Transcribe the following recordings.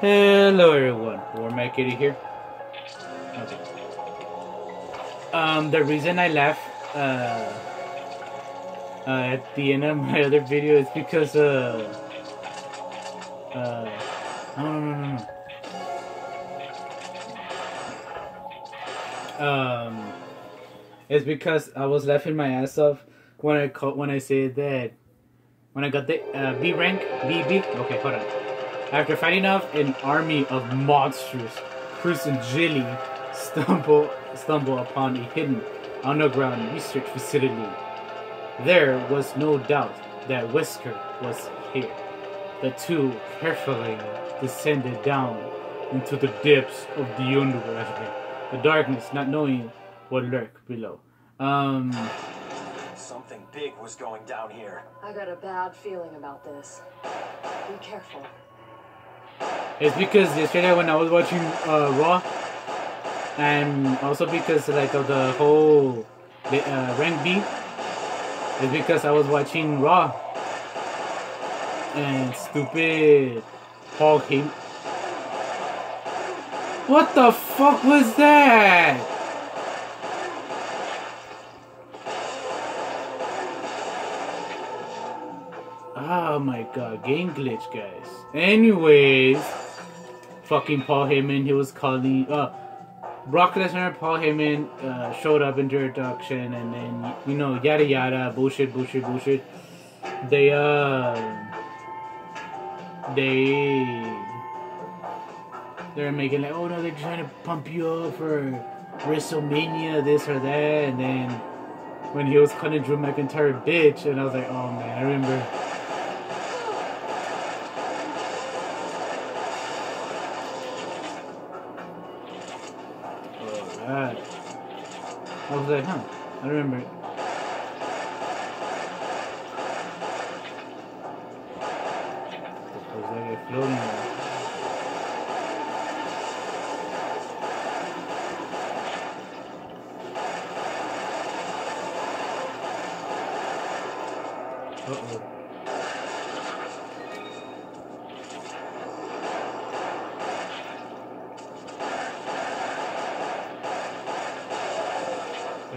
Hello everyone, Warmac Kitty here. Okay. Um, the reason I left uh, uh, at the end of my other video is because uh, uh, no, no, no, no. Um, it's because I was laughing my ass off when I called, when I said that when I got the uh, B rank, B B. Okay, hold on. After fighting off an army of monsters, Chris and Jilly stumble stumble upon a hidden underground research facility. There was no doubt that Wesker was here. The two carefully descended down into the depths of the underworld, the darkness, not knowing what lurked below. Um, Something big was going down here. I got a bad feeling about this. Be careful. It's because yesterday when I was watching uh, Raw, and also because like of the whole uh, rank B, it's because I was watching Raw, and stupid Paul came. What the fuck was that? Oh my god, game glitch, guys. Anyways, fucking Paul Heyman, he was calling. Uh, Brock Lesnar, Paul Heyman uh, showed up in the introduction, and then you know yada yada, bullshit, bullshit, bullshit. They uh, they they're making like, oh no, they're trying to pump you up for WrestleMania, this or that, and then when he was calling Drew McIntyre bitch, and I was like, oh man, I remember. Like, huh, I remember it. Después de que floating. Uh-oh.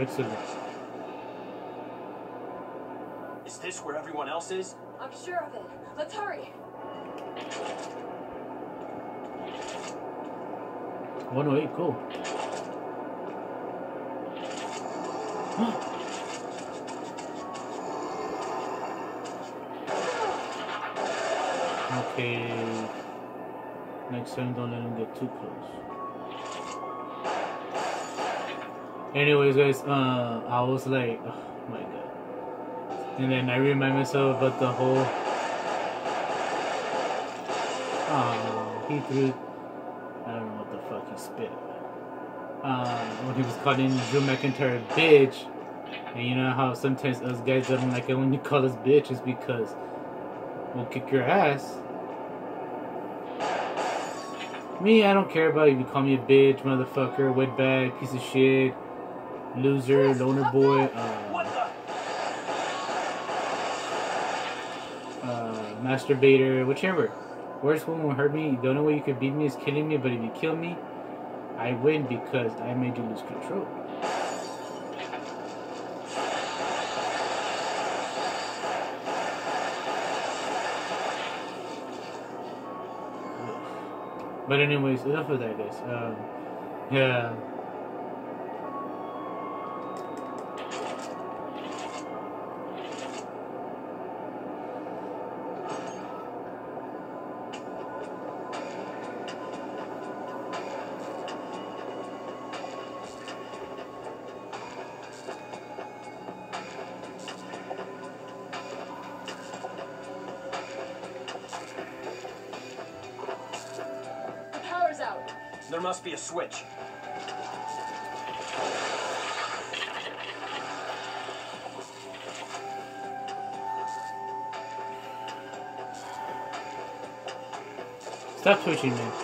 Excellent. Is this where everyone else is? I'm sure of it. Let's hurry. One oh eight, cool. okay. Next time, don't let him get too close. Anyways, guys, uh, I was like, oh my god. And then I remind myself about the whole. Oh, he threw. I don't know what the fuck he spit. Uh, when he was calling Drew McIntyre a bitch. And you know how sometimes us guys don't like it when you call us bitches because we'll kick your ass. Me, I don't care about if you call me a bitch, motherfucker, wetbag, piece of shit, loser, loner boy, uh, uh, masturbator, whichever. Worst one will hurt me. The only way you could beat me is killing me, but if you kill me, I win because I made you lose control. But anyways, enough of that, guys. Um, yeah. There must be a switch. Stop twitching, man.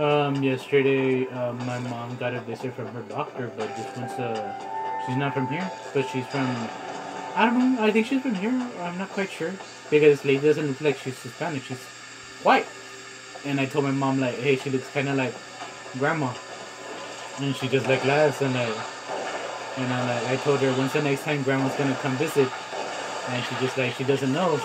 Um, yesterday, uh, my mom got a visit from her doctor, but this one's, uh, she's not from here, but she's from, I don't know, I think she's from here, I'm not quite sure, because this lady doesn't look like she's Hispanic, she's white. And I told my mom, like, hey, she looks kind of like grandma. And she just like laughs, and like, and I like, I told her, when's the next time grandma's gonna come visit? And she just like, she doesn't know.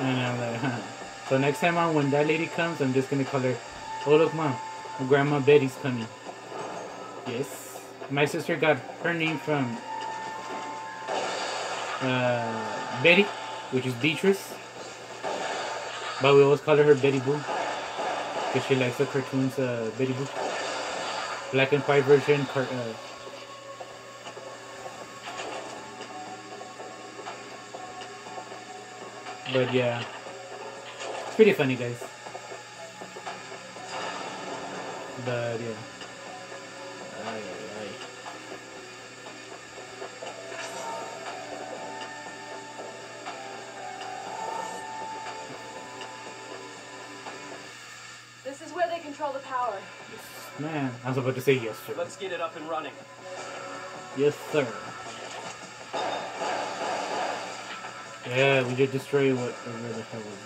And I'm like, huh. So next time when that lady comes, I'm just gonna call her, oh look, mom, Grandma Betty's coming. Yes. My sister got her name from uh, Betty, which is Beatrice. But we always call her Betty Boo. Because she likes the cartoons, uh, Betty Boo. Black and white version, uh, But yeah, it's pretty funny, guys. But yeah. Ay, ay, ay. This is where they control the power. Man, I was about to say yes, sir. Let's get it up and running. Yes, sir. Yeah, we did destroy what whatever the hell was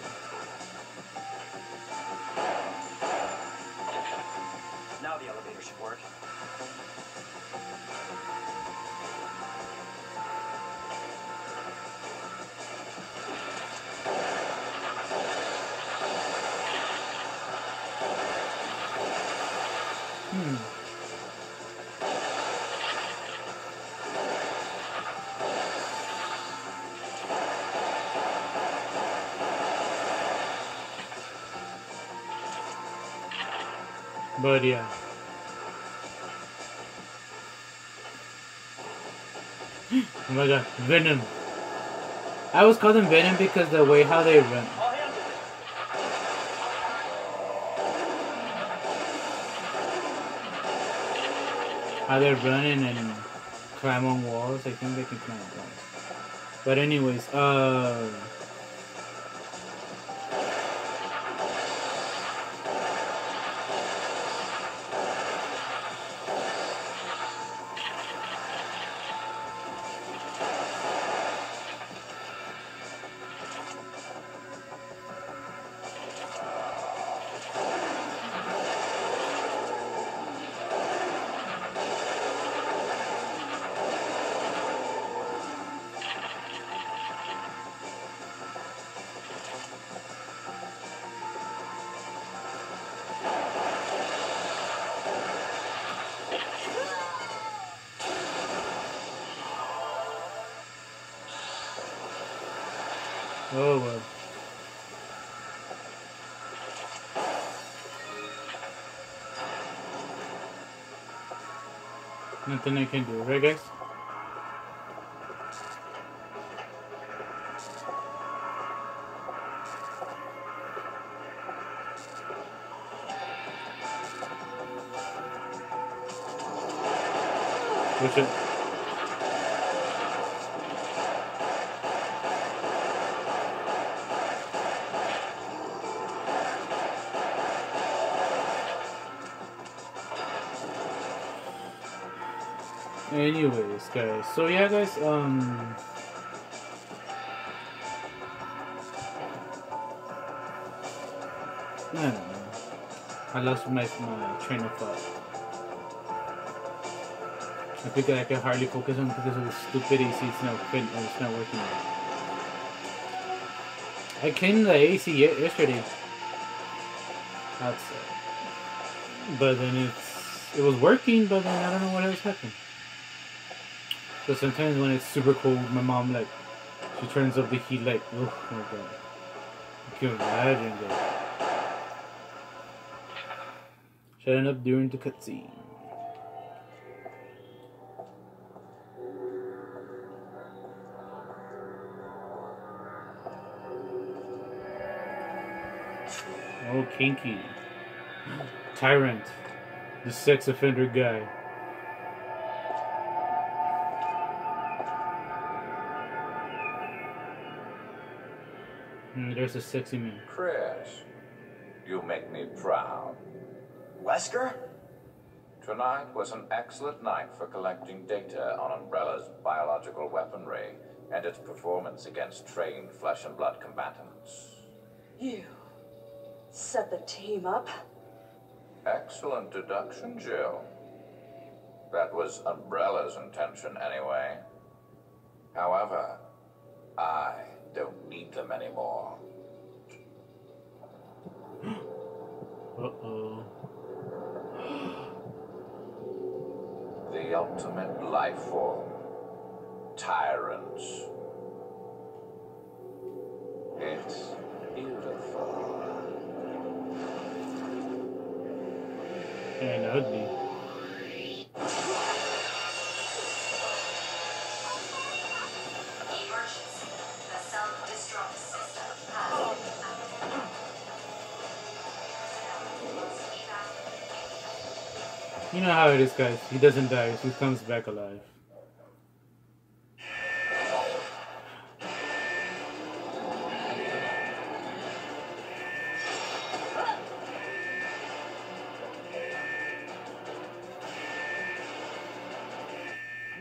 But yeah. oh my god, Venom. I always call them Venom because the way how they run. How they're running and climb on walls. I think they can climb walls. But anyways, uh Oh well. Nothing I can do, right guys? So yeah, guys. Um. I don't know. I lost my my train of thought. I think I can hardly focus on because of the stupid AC. It's not uh, It's not working. Now. I cleaned the AC ye- yesterday. But then it's it was working, but then I don't know what else happened. So sometimes when it's super cold, my mom like she turns up the heat like oh my god. You can imagine that. Shutting up during the cutscene. Oh, kinky. Tyrant. The sex offender guy. There's a sexy man. Chris, you make me proud. Wesker? Tonight was an excellent night for collecting data on Umbrella's biological weaponry and its performance against trained flesh and blood combatants. You set the team up? Excellent deduction, Jill. That was Umbrella's intention anyway. However, I don't need them anymore. Uh oh. The ultimate life form. Tyrants. It's beautiful. And ugly. Emergency. You know how it is, guys. He doesn't die, he comes back alive.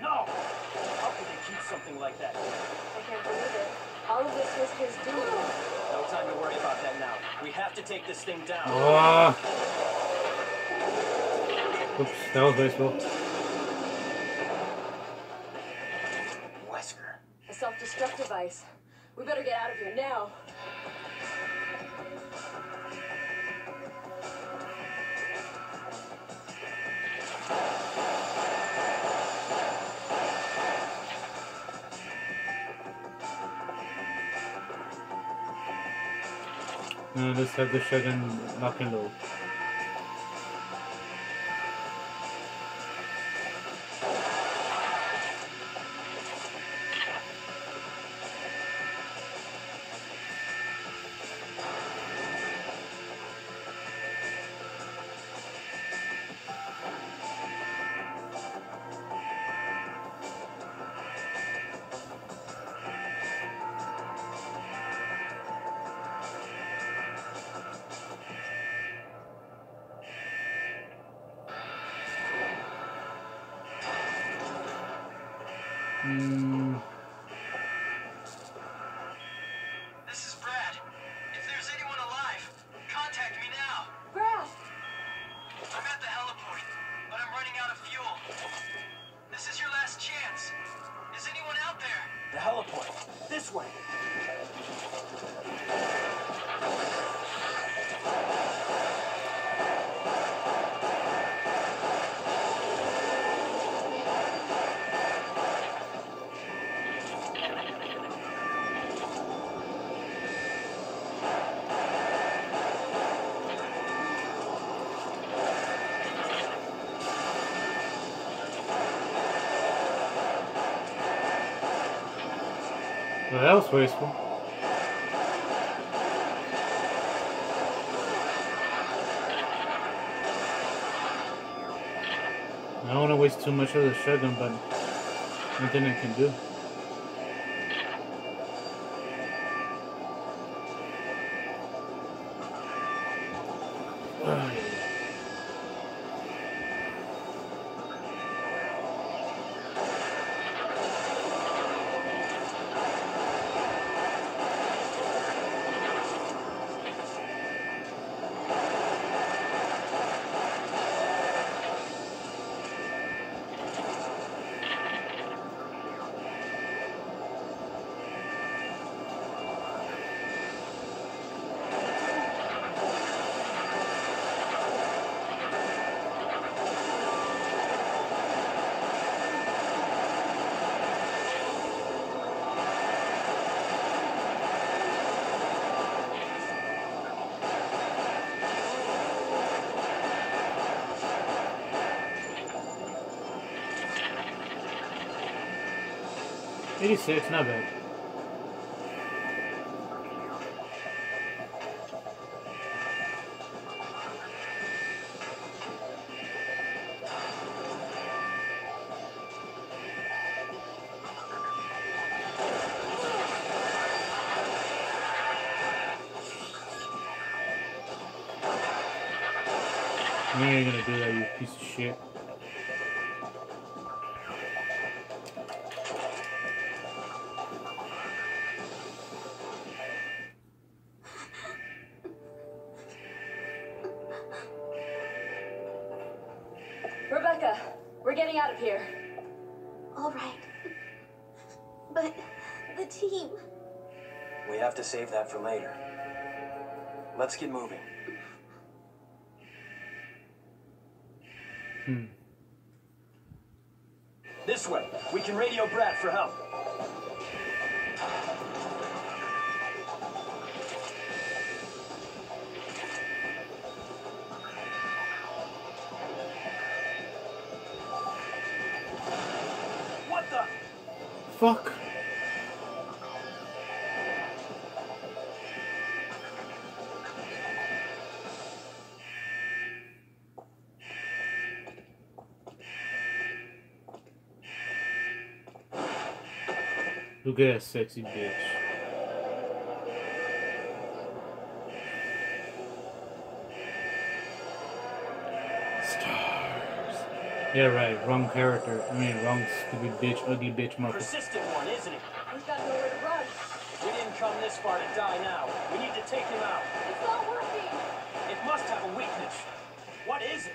No! How could they keep something like that? I can't believe it. All of this was his doing. No time to worry about that now. We have to take this thing down. Oh. Oops, that was baseball. Wesker. A self-destruct device. We better get out of here now. Now let's have the shotgun lock and load. Mm, This Yeah, that was wasteful. I don't want to waste too much of the shotgun, but nothing I can do. Ugh. 86, not bad. I know you're gonna do that, you piece of shit. This way. We can radio Brad for help. What the? Fuck. Look at that sexy bitch. Stars. Yeah, right. Wrong character. I mean, wrong stupid bitch, ugly bitch, motherfucker. Persistent one, isn't he? We've got nowhere to run. We didn't come this far to die now. We need to take him out. It's not working. It must have a weakness. What is it?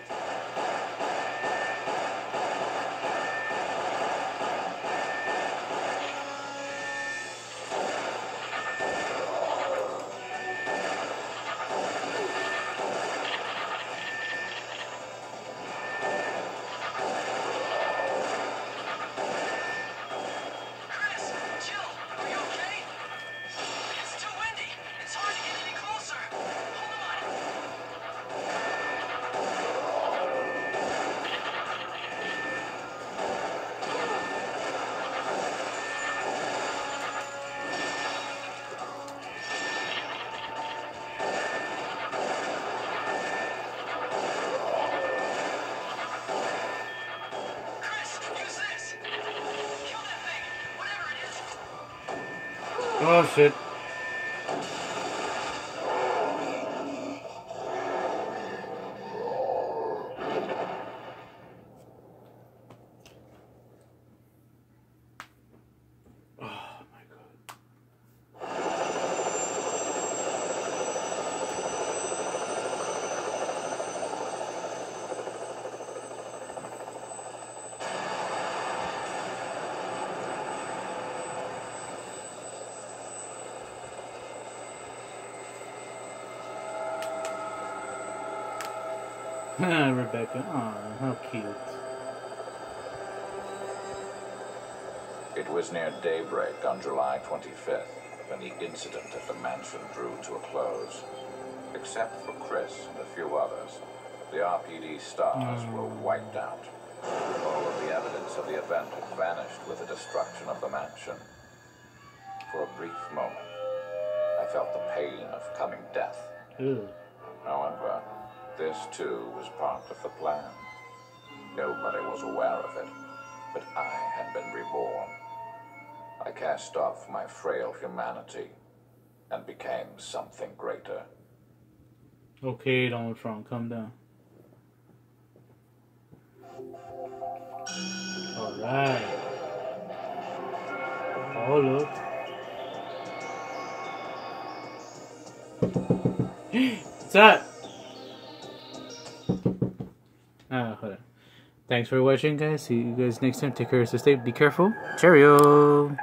Oh shit. Ah, Rebecca, oh, how cute. It was near daybreak on July 25th when the incident at the mansion drew to a close. Except for Chris and a few others, the RPD S.T.A.R.S. hmm. were wiped out. All of the evidence of the event had vanished with the destruction of the mansion. For a brief moment, I felt the pain of coming death. Ew. However, this too was part of the plan. Nobody was aware of it, but I had been reborn. I cast off my frail humanity and became something greater. Okay, Donald Trump, calm down. Alright. Oh, look. What's that? Ah, hold on. Thanks for watching, guys. See you guys next time. Take care, stay, be careful. Cheerio!